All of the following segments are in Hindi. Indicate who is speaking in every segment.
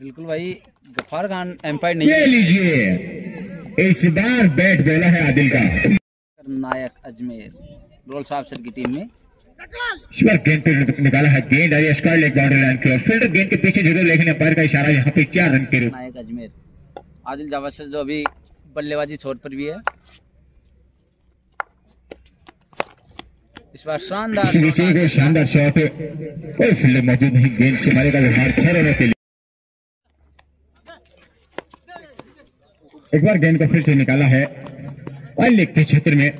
Speaker 1: बिल्कुल भाई गफार खान एम्पायर नहीं
Speaker 2: ये लीजिए इस बार बैट बोला है आदिल का।
Speaker 1: नायक अजमेर रोल साहब सर की टीम में।
Speaker 2: इस बार गेंद पे निकाला है गेंद आई स्क्वायर बाउंड्री लाइन की ओर। फील्डर गेंद के पीछे ज़रूर लेकिन अंपायर का इशारा यहाँ पे चार रन के रूप।
Speaker 1: नायक अजमेर। आदिल जावा सर जो अभी बल्लेबाजी छोर पर भी है। इस बार शानदार
Speaker 2: शानदार शॉट कोई फील्डर मौजूद नहीं गेंद से मारेगा व्यवहार छह रनों के लिए। एक बार गेंद को फिर से निकाला है। और लेग के क्षेत्र में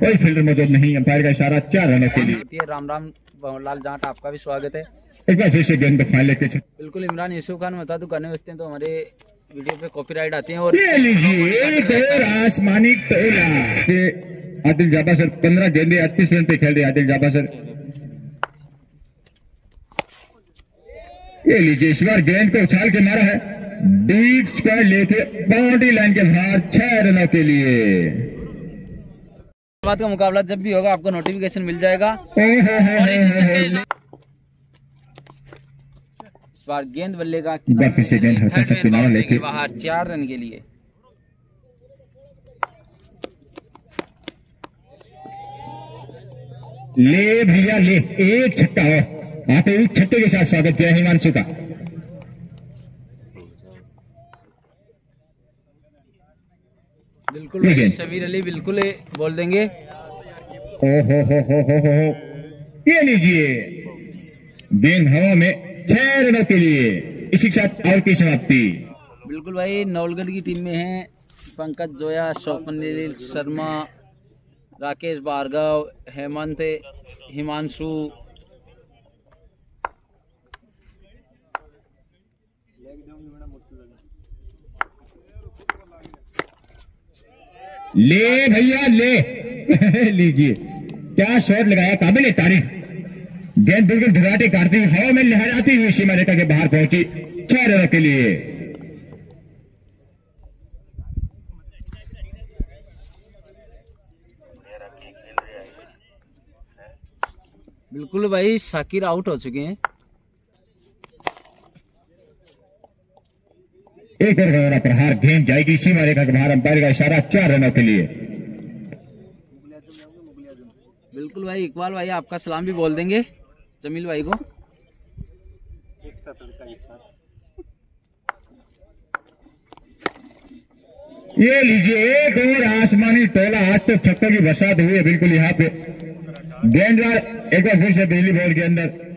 Speaker 2: कोई फील्डर मौजूद नहीं अंपायर का इशारा चार रनों के लिए।
Speaker 1: राम राम लाल जाट आपका भी स्वागत है।
Speaker 2: एक बार फिर से गेंद को फाइन लेग के क्षेत्र।
Speaker 1: बिल्कुल इमरान यूसुफ खान बता दूँ गाने बजते हैं तो हमारे वीडियो पे कॉपीराइट आती हैं और
Speaker 2: ले लीजिए एक और आसमानी टोला आदिल जाबा सर पंद्रह गेंदे अड़तीस रन पे खेल रहे आदिल जाबा सर। ये लीजिए इस बार गेंद को उछाल के मारा है। डीप स्क्वायर लेके बाउंड्री लाइन के बाहर छह रनों के लिए।
Speaker 1: बाद का मुकाबला जब भी होगा आपको नोटिफिकेशन मिल जाएगा। और इसी इस बार गेंद बल्ले का
Speaker 2: एक लेके
Speaker 1: बाहर चार रन के लिए।
Speaker 2: ले भैया ले। एक छक्का हो। आते ही छक्के के साथ स्वागत किया हिमांशु का।
Speaker 1: बिल्कुल। शबीर अली बिल्कुल बोल देंगे
Speaker 2: ओ हो हो हो हो हो हो। ये लीजिए गेंद हवा में छह रनों के लिए इसी के साथ और की समाप्ति
Speaker 1: बिल्कुल भाई नौलगढ़ की टीम में है पंकज जोया स्वप्निल शर्मा राकेश भार्गव हेमंत हिमांशु
Speaker 2: ले भैया, ले। लीजिए। क्या शॉट लगाया? काबिल तारीफ़। गेंद बिल्कुल धुराटे काटती हुई हवा में लहराती हुई सीमा रेखा के बाहर पहुँची। छह रनों के लिए।
Speaker 1: बिल्कुल भाई, शाकिर आउट हो चुके हैं।
Speaker 2: एक और गहरा प्रहार गेंद जाएगी। सीमा रेखा के बाहर अंपायर का इशारा चार रनों के लिए।
Speaker 1: बिल्कुल भाई इकबाल भाई आपका सलाम भी बोल देंगे जमील भाई को।
Speaker 2: ये लीजिए एक और आसमानी टोला आज तो छक्कों की बरसात हुई है बिल्कुल यहाँ पे। गेंदबाज एक बार फिर से बिजली बॉल के अंदर।